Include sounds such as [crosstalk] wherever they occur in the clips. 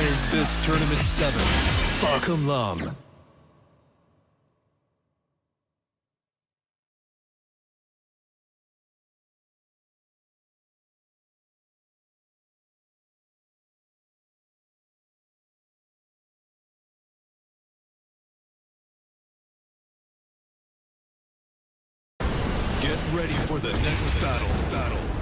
Iron Fist Tournament 7, Fakum Lam. Get ready for the next battle. Battle.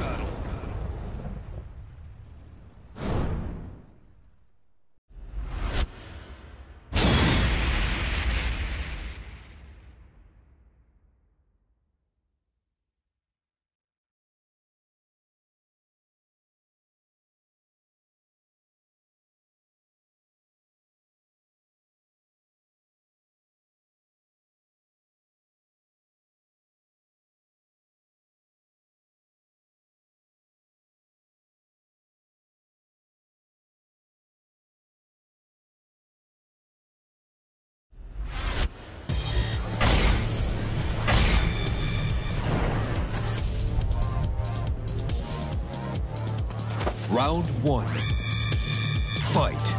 Round one. Fight.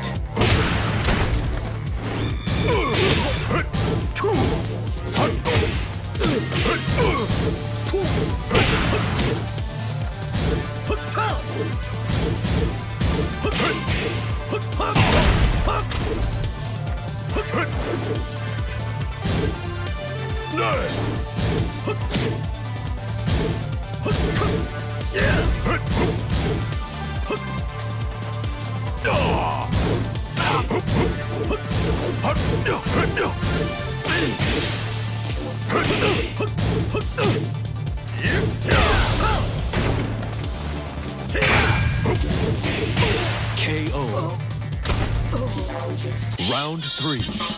Round three.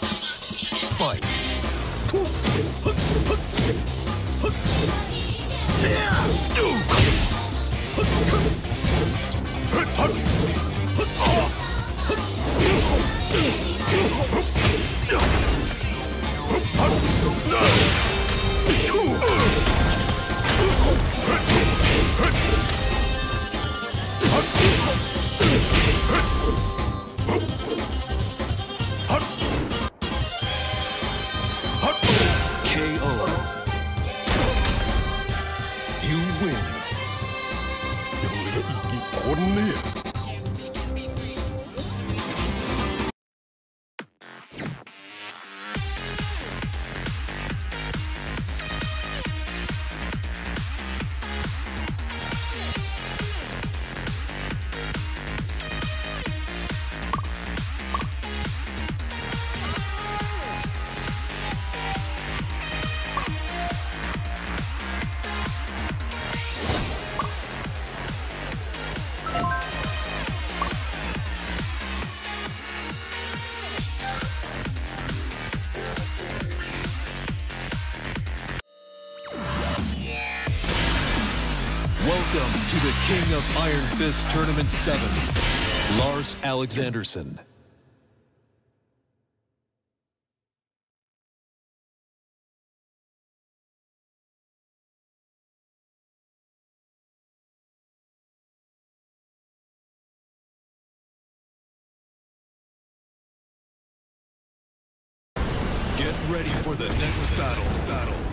Of Iron Fist Tournament 7, Lars Alexandersson. Get ready for the next battle. Battle. Battle.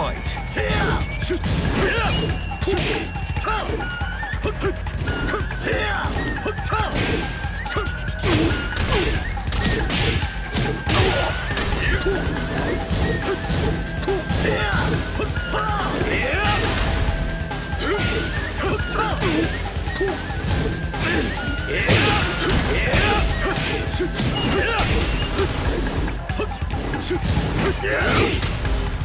Fight. [laughs]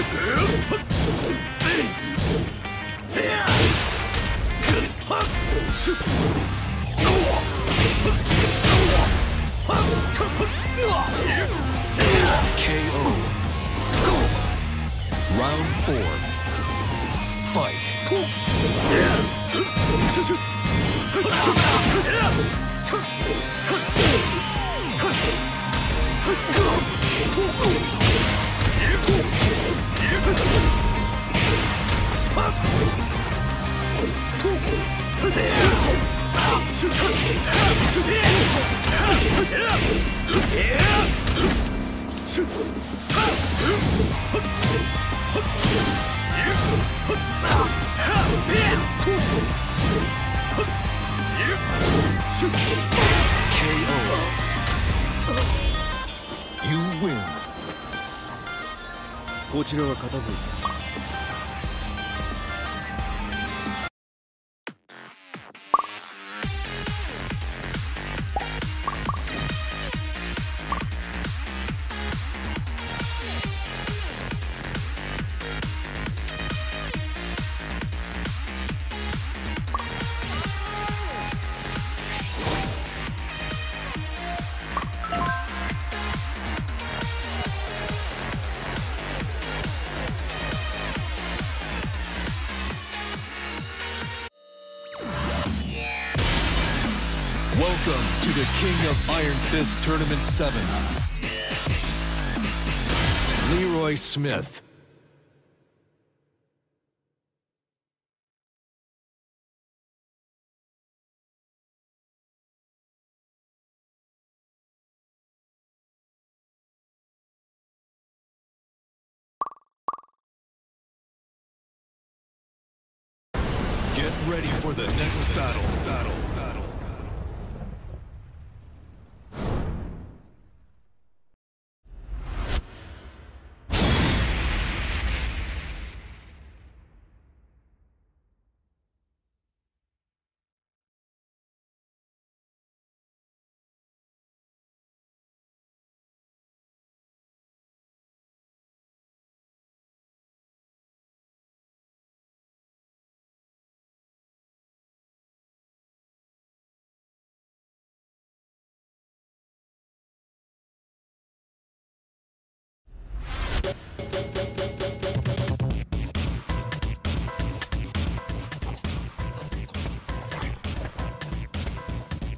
KO. Round four. Fight. Win. こちらは片付いた to the King of Iron Fist Tournament 7. Leroy Smith.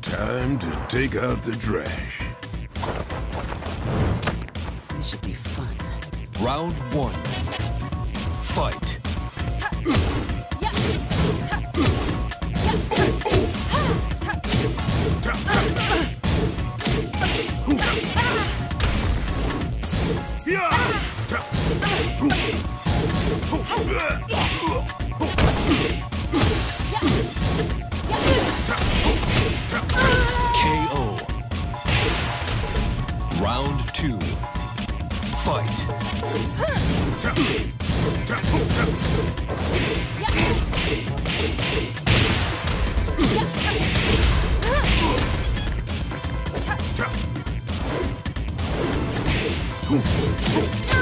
Time to take out the trash. This should be fun. Round one. Fight. Ooh.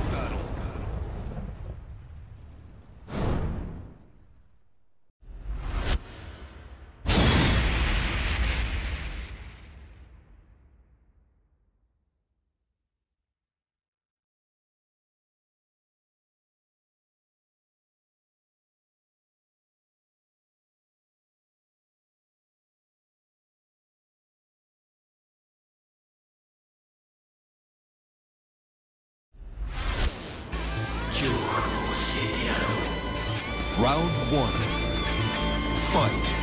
Round one. Fight.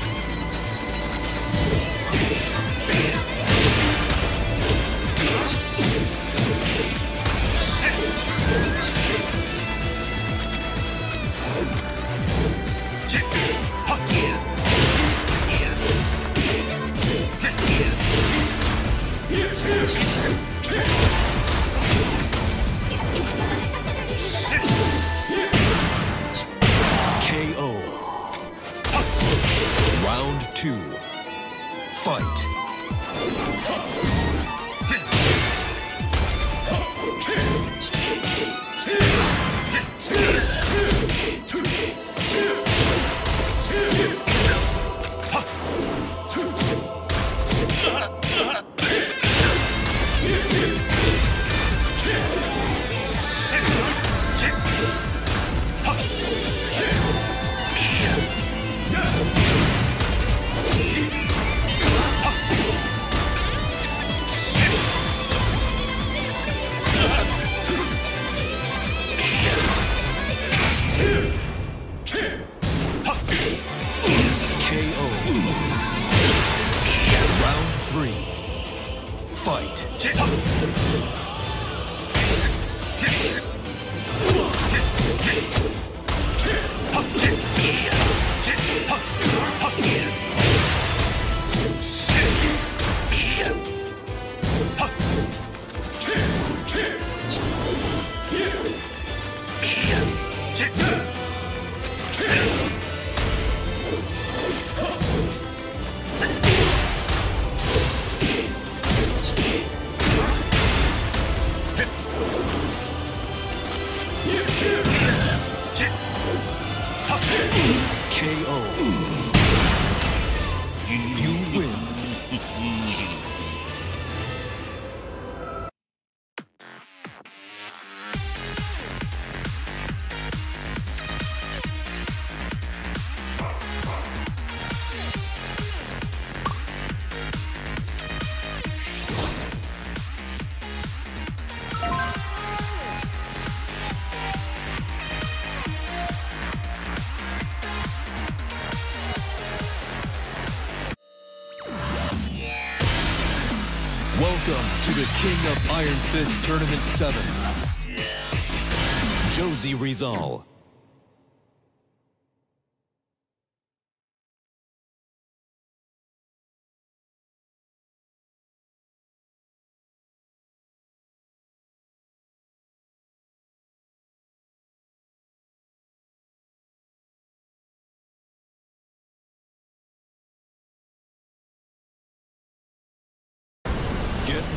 The King of Iron Fist Tournament 7. Josie Rizal.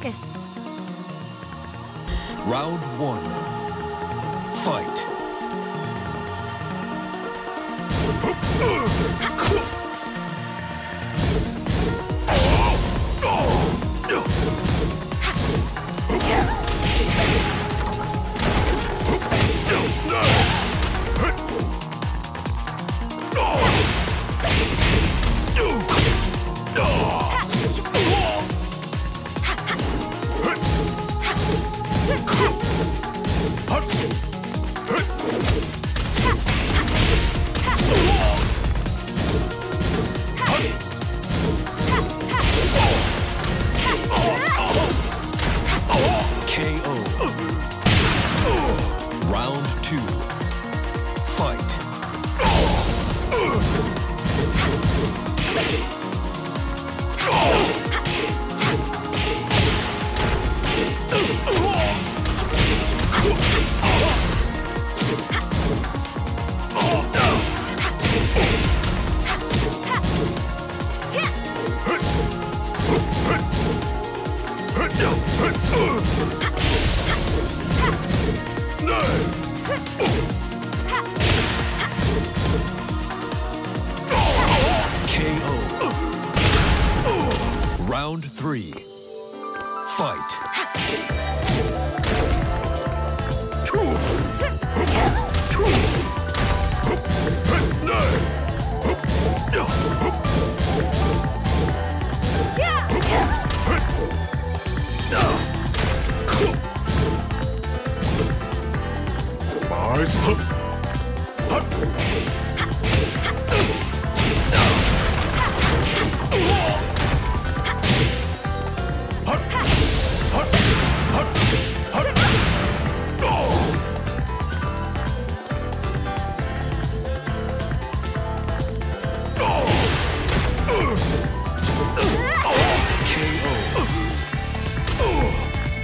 Focus. Round one. Fight. [laughs]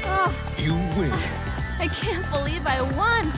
Oh. I. I can't believe I won!